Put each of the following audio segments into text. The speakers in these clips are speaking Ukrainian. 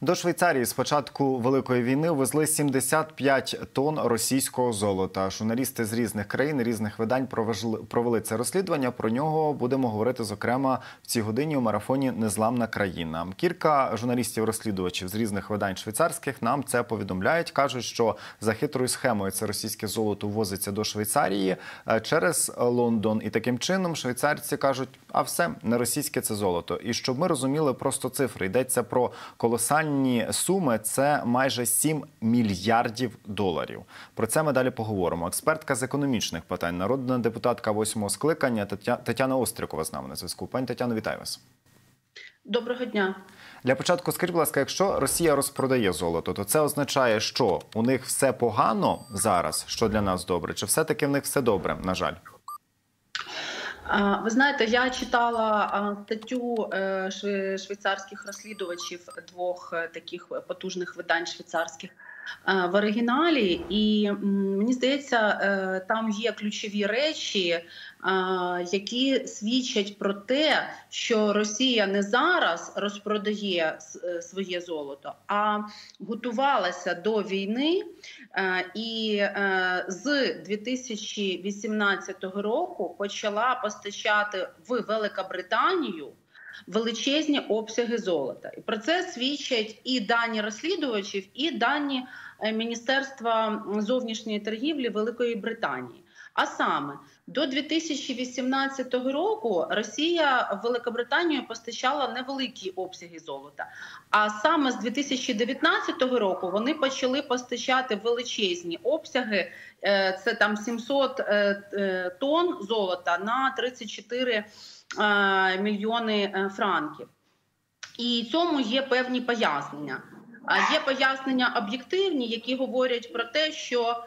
До Швейцарії з початку великої війни везли 75 тонн російського золота. Журналісти з різних країн, різних видань провели, це розслідування. Про нього будемо говорити зокрема в цій годині у марафоні Незламна країна. Кілька журналістів-розслідувачів з різних видань швейцарських нам це повідомляють. кажуть, що за хитрою схемою це російське золото ввозиться до Швейцарії е, через Лондон. І таким чином швейцарці кажуть, а все не російське це золото. І щоб ми розуміли просто цифри, йдеться про колосальні Останні суми це майже 7 мільярдів доларів. Про це ми далі поговоримо. Експертка з економічних питань, народна депутатка восьмого скликання Тетяна Острікова з нами на зв'язку. Пані Тетяно, вітаю вас. Доброго дня. Для початку скажіть, будь ласка, якщо Росія розпродає золото, то це означає, що у них все погано зараз, що для нас добре, чи все таки в них все добре? На жаль. Ви знаєте, я читала статтю е, швейцарських розслідувачів двох е, таких потужних видань швейцарських. е, в оригіналі, і мені здається, там є ключові речі, які свідчать про те, що Росія не зараз розпродає е, своє золото, а готувалася до війни. Е, і е, з 2018 року почала постачати в Великобританію величезні обсяги золота. І про це свідчать і дані розслідувачів, і дані Міністерства зовнішньої торгівлі Великої Британії. А саме до 2018 року Росія в Великобританію постачала невеликі обсяги золота. А саме з 2019 року вони почали постачати величезні обсяги. Е, це там 700 е, е, тонн золота на 34 мільйони франків. І цьому є певні пояснення. А є пояснення об'єктивні, які говорять про те, що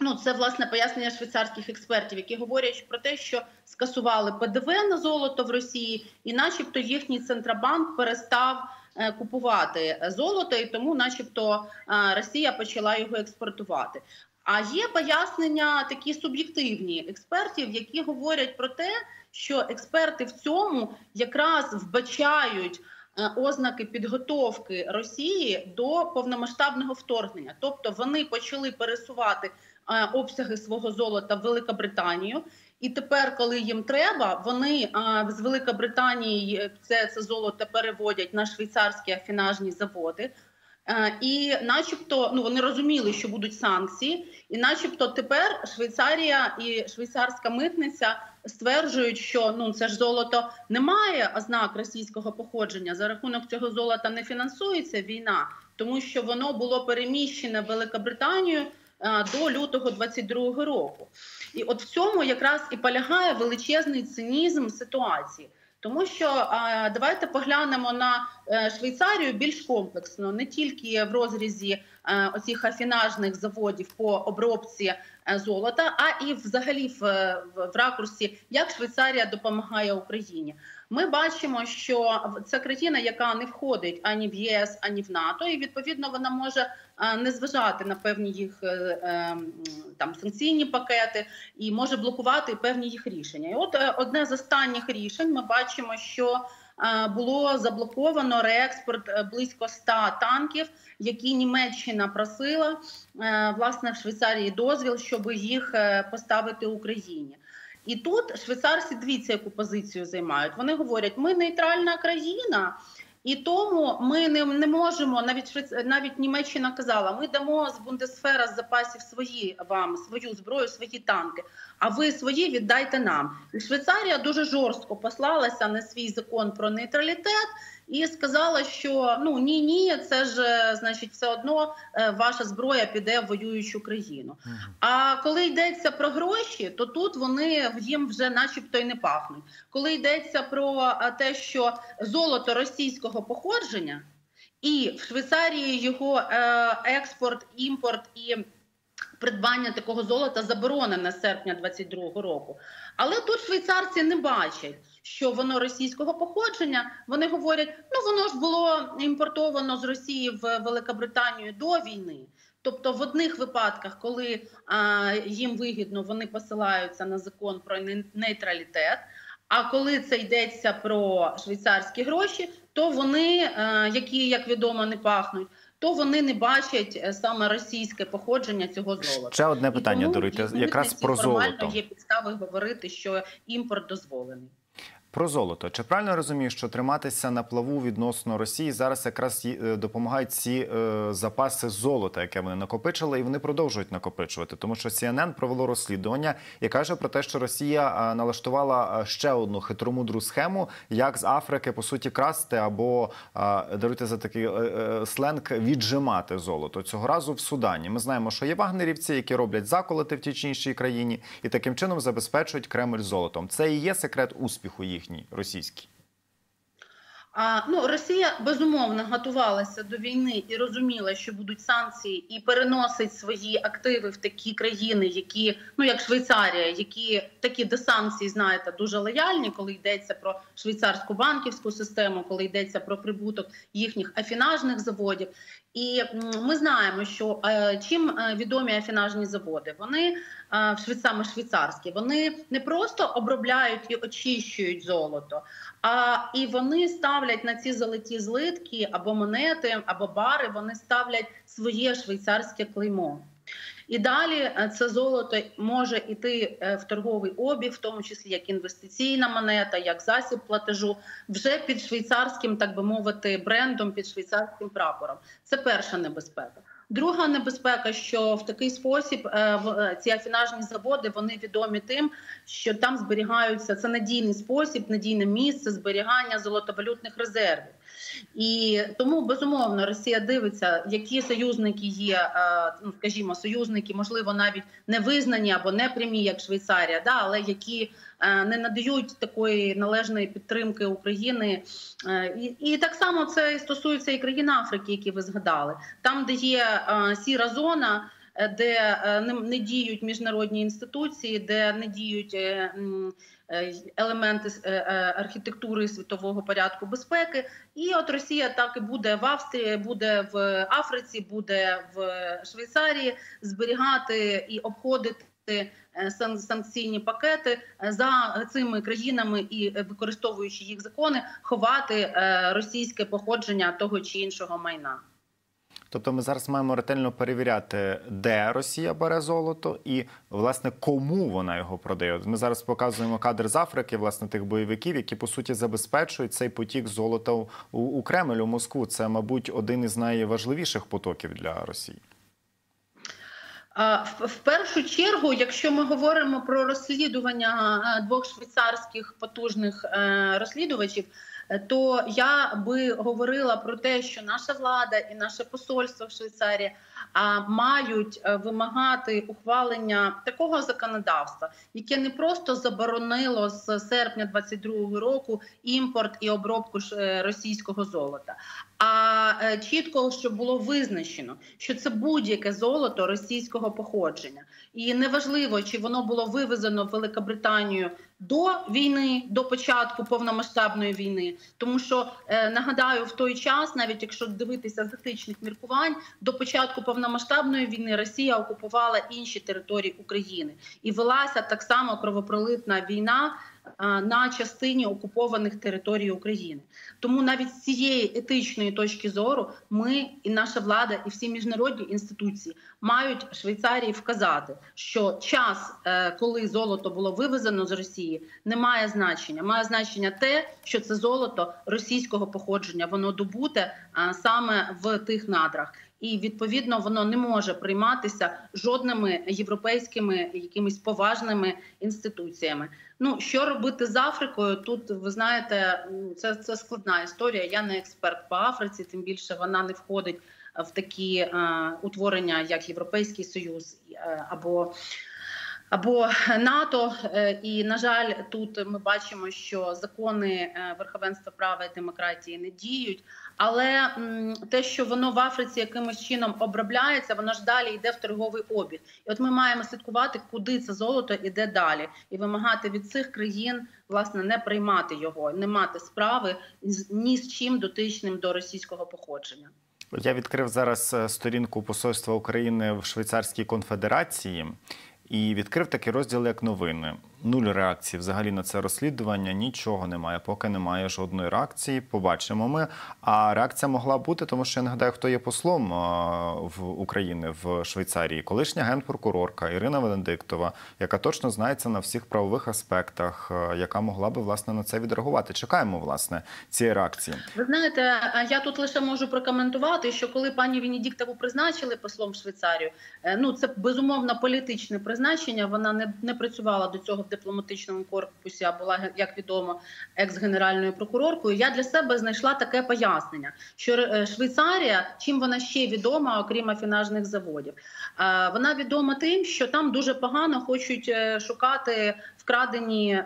Ну, це власне пояснення швейцарських експертів, які говорять про те, що скасували ПДВ на золото в Росії, і, начебто, їхній центробанк перестав е, купувати золото, і тому, начебто, е, Росія почала його експортувати. А є пояснення такі суб'єктивні експертів, які говорять про те, що експерти в цьому якраз вбачають. Е, ознаки підготовки Росії до повномасштабного вторгнення, тобто вони почали пересувати Е, обсяги свого золота в Великобританію. І тепер, коли їм треба, вони е, з Великобританії це це золото переводять на швейцарські афінажні заводи. А, і, начебто, ну вони розуміли, що будуть санкції, і, начебто, тепер Швейцарія і швейцарська митниця стверджують, що ну це ж золото не має ознак російського походження. За рахунок цього золота не фінансується війна, тому що воно було переміщене Великобританію. Е, до лютого 22 року. І от в цьому якраз і полягає величезний цинізм ситуації. Тому що давайте поглянемо на е, Швейцарію більш комплексно, не тільки в розрізі е, оцих афінажних заводів по обробці золота, а і взагалі в, в ракурсі, як Швейцарія допомагає Україні. Ми бачимо, що це країна, яка не входить ані в ЄС, ані в НАТО, і відповідно вона може не зважати на певні їх е, е, там санкційні пакети і може блокувати певні їх рішення. І от е, одне з останніх рішень ми бачимо, що було заблоковано реекспорт близько 100 танків, які Німеччина просила власне в Швейцарії дозвіл, щоб їх поставити Україні. І тут швейцарці дивіться, яку позицію займають. Вони говорять: ми нейтральна країна. І тому ми не не можемо навіть Швейц... навіть Німеччина казала, ми дамо з Бундесфера з запасів свої вам свою зброю, свої танки. А ви свої віддайте нам. І Швейцарія дуже жорстко послалася на свій закон про нейтралітет і сказала, що ну ні, ні, це ж е, значить все одно е, ваша зброя піде в воюючу країну. А коли йдеться про гроші, то тут вони їм вже, начебто, й не пахнуть. Коли йдеться про е, те, що золото російського походження, і в Швейцарії його експорт, імпорт і Придбання такого золота заборонене з серпня 22-го року, але тут швейцарці не бачать, що воно російського походження. Вони говорять, ну воно ж було імпортовано з Росії в Великобританію до війни. Тобто, в одних випадках, коли а, їм вигідно, вони посилаються на закон про нейтралітет. А коли це йдеться про швейцарські гроші, то вони, е, які як відомо не пахнуть, то вони не бачать е, саме російське походження цього золота. Ще одне питання, тому якраз про золото. Є підстави говорити, що імпорт дозволений. Про золото. Чи правильно я розумію, що триматися на плаву відносно Росії зараз якраз е, допомагають ці е, запаси золота, яке вони накопичили, і вони продовжують накопичувати, тому що CNN провело розслідування і каже про те, що Росія е, налаштувала е, ще одну хитромудру схему, як з Африки по суті красти або е, даруйте за такий е, сленг віджимати золото. Цього разу в Судані. Ми знаємо, що є вагнерівці, які роблять заколоти в тій чи іншій країні, і таким чином забезпечують Кремль золотом. Це і є секрет успіху їхній російський. А, ну, Росія безумовно готувалася до війни і розуміла, що будуть санкції, і переносить свої активи в такі країни, які ну як Швейцарія, які такі до санкцій, знаєте, дуже лояльні, коли йдеться про швейцарську банківську систему, коли йдеться про прибуток їхніх афінажних заводів. І ми знаємо, що е, чим е, відомі афінажні заводи, вони саме швейцарські, вони не просто обробляють і очищують золото, а і вони ставлять на ці золоті злитки або монети, або бари. Вони ставлять своє швейцарське клеймо. І далі е, це золото може йти е, в торговий обіг, в тому числі як інвестиційна монета, як засіб платежу, вже під швейцарським, так би мовити, брендом, під швейцарським прапором. Це перша небезпека. Друга небезпека, що в такий спосіб е, е, ці афінажні заводи вони відомі тим, що там зберігаються це надійний спосіб, надійне місце зберігання золотовалютних резервів. І тому безумовно Росія дивиться, які союзники є, е, ну скажімо, союзники, можливо, навіть не визнані або не прямі, як Швейцарія, але які не надають такої належної підтримки України. Е, І, і так само це стосується і країн Африки, які ви згадали, там, де є е, сіра зона. е, Де е, не, діють міжнародні інституції, де не діють е, е, елементи е, е, архітектури світового порядку безпеки, і от Росія так і буде в Австрії, буде в Африці, буде в Швейцарії зберігати і обходити. Е, Санкційні пакети е, за цими країнами і використовуючи їх закони, ховати е, російське походження того чи іншого майна. Тобто ми зараз маємо ретельно перевіряти, де Росія бере золото і власне кому вона його продає. Ми зараз показуємо кадр з Африки, власне, тих бойовиків, які по суті забезпечують цей потік золота у, у Кремль, у Москву. Це, мабуть, один із найважливіших потоків для Росії. В першу чергу, якщо ми говоримо про розслідування двох швейцарських потужних е, розслідувачів, то я би говорила про те, що наша влада і наше посольство в Швейцарії а, мають е, вимагати ухвалення такого законодавства, яке не просто заборонило з серпня 22-го року імпорт і обробку е, російського золота, а е, чітко, щоб було визначено, що це будь-яке золото російського походження, і неважливо, чи воно було вивезено в Великобританію до війни, до початку повномасштабної війни, тому що е, нагадаю, в той час, навіть якщо дивитися з етичних міркувань, до початку повномасштабної війни Росія окупувала інші території України. І велася так само кровопролитна війна на частині окупованих територій України. Тому навіть з цієї етичної точки зору ми і наша влада, і всі міжнародні інституції мають Швейцарії вказати, що час, е, коли золото було вивезено з Росії, не має значення. Має значення те, що це золото російського походження, воно добуте саме в тих надрах. І відповідно воно не може прийматися жодними європейськими якимись поважними інституціями. Ну що робити з Африкою? Тут ви знаєте, це, це складна історія. Я не експерт по Африці, тим більше вона не входить в такі е, утворення, як Європейський Союз е, або або НАТО. Е, І на жаль, тут ми бачимо, що закони е, верховенства права і демократії не діють. Але те, що воно в Африці якимось чином обробляється, воно ж далі йде в торговий обіг. І от ми маємо слідкувати, куди це золото йде далі, і вимагати від цих країн власне не приймати його, не мати справи ні з чим дотичним до російського походження. Я відкрив зараз е, сторінку Посольства України в Швейцарській конфедерації і відкрив такий розділ як новини. Нуль реакції взагалі на це розслідування. Нічого немає. Поки немає жодної реакції. Побачимо ми. А реакція могла бути, тому що я нагадаю, хто є послом в України в Швейцарії. Колишня генпрокурорка Ірина Венедиктова, яка точно знається на всіх правових аспектах, яка могла би власне на це відреагувати. Чекаємо власне цієї реакції. Ви знаєте, я тут лише можу прокоментувати, що коли пані Венедіктову призначили послом в Швейцарію, е, ну це безумовно політичне призначення. Вона не, не працювала до цього дипломатичному корпусі, а була як відомо екс-генеральною прокуроркою. Я для себе знайшла таке пояснення, що е, Швейцарія, чим вона ще відома, окрім афінажних заводів, Е, вона відома тим, що там дуже погано хочуть е, шукати вкрадені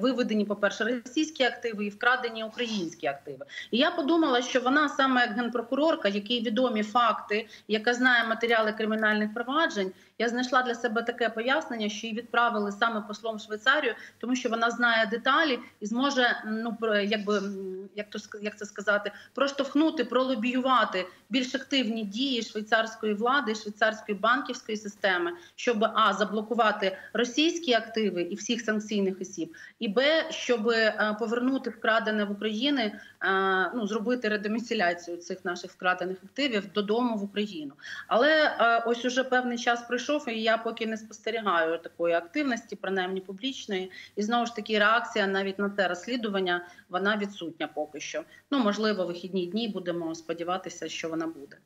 виведені, по перше, російські активи і вкрадені українські активи. І я подумала, що вона саме як генпрокурорка, якій відомі факти, яка знає матеріали кримінальних проваджень. Я знайшла для себе таке пояснення, що її відправили саме послом в Швейцарію, тому що вона знає деталі і зможе ну якби як то як це сказати, проштовхнути, пролобіювати більш активні дії швейцарської влади, швейцарської банківської системи, щоб а заблокувати російські активи і всіх санкційних осіб, і б щоб е, повернути вкрадене в Україні, е, ну зробити редомісіляцію цих наших вкрадених активів додому в Україну. Але е, ось уже певний час пройшов, і я поки не спостерігаю такої активності, принаймні публічної. І знову ж таки, реакція навіть на те розслідування вона відсутня поки що. Ну можливо, вихідні дні будемо сподіватися, що вона буде.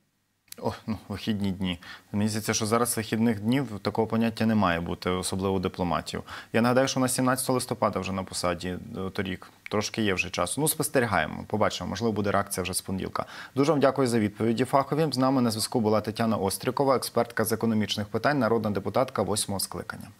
О, ну, вихідні дні. Мені здається, що зараз вихідних днів такого поняття не має бути, особливо у дипломатів. Я нагадаю, що на 17 листопада вже на посаді е, торік. Трошки є вже часу. Ну, спостерігаємо, побачимо. Можливо, буде реакція вже з понеділка. Дуже вам дякую за відповіді. Фахові з нами на зв'язку була Тетяна Острікова, експертка з економічних питань, народна депутатка восьмого скликання.